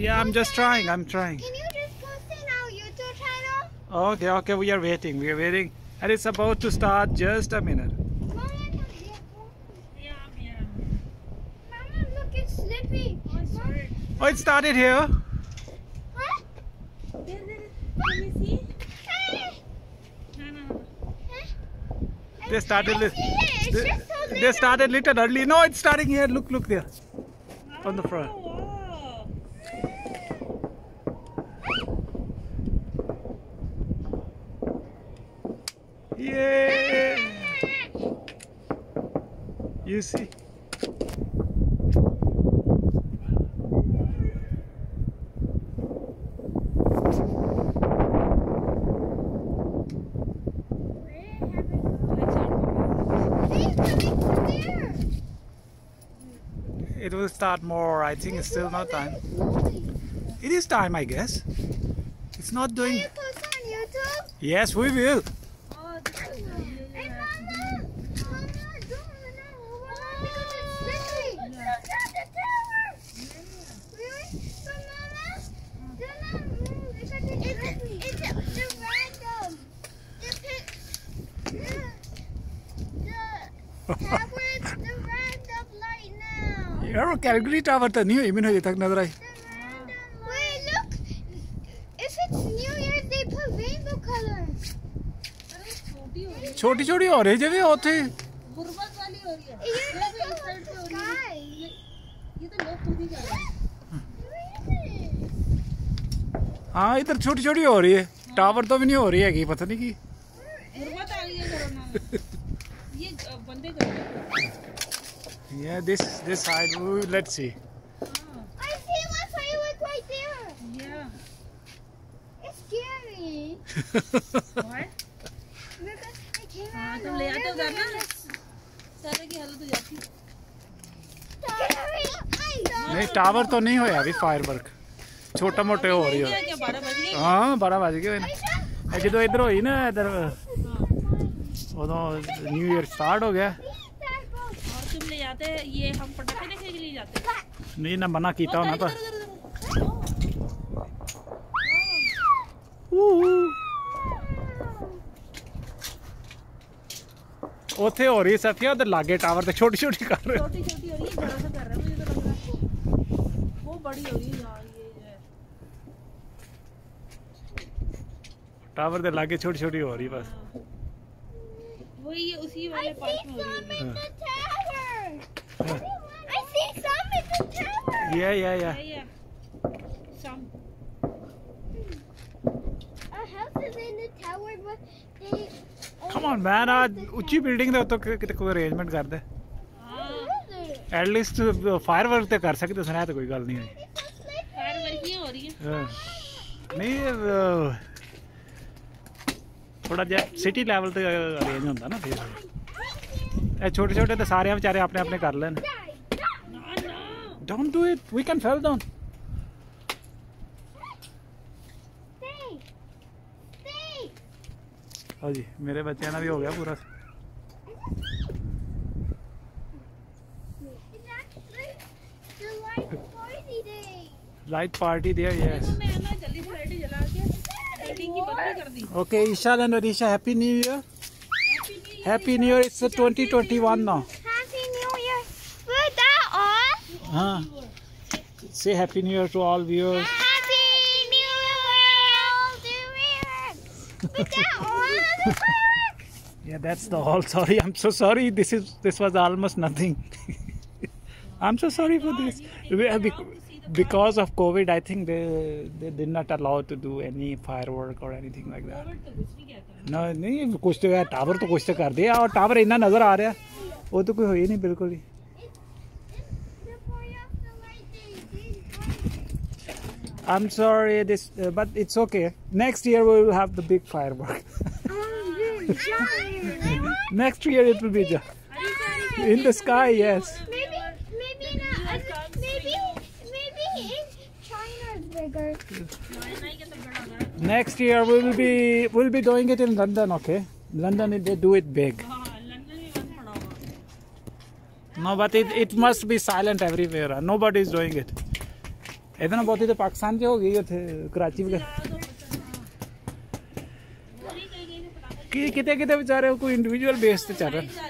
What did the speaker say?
Yeah, I'm just trying. I'm trying. Can you just post in our YouTube channel? Okay, okay. We are waiting. We are waiting, and it's about to start. Just a minute. Mama, yeah. Yeah, yeah. Mama, look, it's slippy. Oh, sorry. Oh, it started here. Huh? There, there, Can you see? Hey. No, no, no. They started. I Li- see it. It's they, just so they started little early. No, it's starting here. Look, look there. On the front. Oh, wow. Yeah. You see. See, coming from there. It will start more. I think it's still not time. It is time, I guess. It's not Can doing. you post on YouTube? Yes, we will. यार Calgary tower तो नहीं हुई मैंने अभी तक नज़र आई छोटी छोटी हो रही जब होती हाँ इधर छोटी छोटी हो रही है टावर तो भी नहीं हो रही है पता नहीं की। Yeah, this this side. Ooh, let's see. Oh. I see my firework right there. Yeah. It's scary. what? Because I came out. come here. आते हो घर ना? सारे की हालत हो जाती. नहीं टावर तो नहीं होया अभी फायर वर्क छोटा मोटे हो रही हो हाँ बारह बज गए जो इधर हुई ना इधर ਇਹ ਜਦੋਂ ਇੱਧਰ ਹੋਈ ਨਾ ਇੱਧਰ ਉਦੋਂ ਨਿਊ ਇਅਰ ਸਟਾਰਟ ਹੋ ਗਿਆ और तुम ले जाते ये हम पटाखे देखने के लिए जाते ਨਹੀਂ ਨਾ ਮਨਾ ਕੀਤਾ ਹੋਣਾ ਤਾਂ इधर, इधर, इधर। ਉੱਥੇ ਹੋ ਰਹੀ ਸਫੀਆ ਉਧਰ ਲਾਗੇ ਟਾਵਰ ਤੇ ਛੋਟੀ ਛੋਟੀ ਕਰ ਰਹੇ छोटी छोटी हो रही है बड़ा सा कर रहा है मुझे तो लग रहा है वो बड़ी हो रही है यार ये है ਟਾਵਰ ਦੇ ਲਾਗੇ ਛੋਟੀ ਛੋਟੀ ਹੋ ਰਹੀ ਬਸ वही उसी वाले पार्ट में हो रही है हाँ। हाँ। I see some in the tower. Yeah, yeah, yeah. Yeah, yeah. Some. Our house is in आज ऊँची बिल्डिंग दे तो कितने कोई अरेंजमेंट कर दे. हाँ। एटलीस्ट फायरवर्क uh, तो कर सकते सुना तो कोई गल नहीं है फायरवर्क ही हो रही है नहीं uh, थोड़ा जहा सिटी लैवल तक अरेज होंगे ना फिर। छोटे छोटे तो सारे बेचारे अपने अपने कर लेन। Don't do it we can fail down हाँ जी मेरे बच्चे का भी हो गया पूरा। लाइट पार्टी दे यस मैं ना जल्दी लाइट जला के Okay, Ishala and Odisha, Happy New Year. Happy New Year. It's 2021 now. Happy New Year. Will that all? Huh. Say Happy New Year to all viewers. Happy New Year. Will that all? yeah, that's the all. Sorry, I'm so sorry. This is this was almost nothing. I'm so sorry for this. We, Because of COVID, I think they they did not allow to do any firework or anything like that. Covid तो कुछ नहीं कहता No, नहीं कुछ तो यार tower तो कुछ तो कर दिया और टावर इतना नजर आ रहा वो तो कोई हो ही नहीं बिल्कुल ही Before you have to light the I'm sorry, this uh, but it's okay. Next year we will have the big firework. Next year it will be ju- in the sky. Yes. Next year we will be we'll be doing it in London, okay? London they do it big. No, but it, it must be silent everywhere. Nobody is doing it. इतना बहुत ही तो पाकिस्तान के हो गई थे कराची वगैरह कि कितने कितने बेचारे कोई इंडिविजुअल बेस पे चल रहा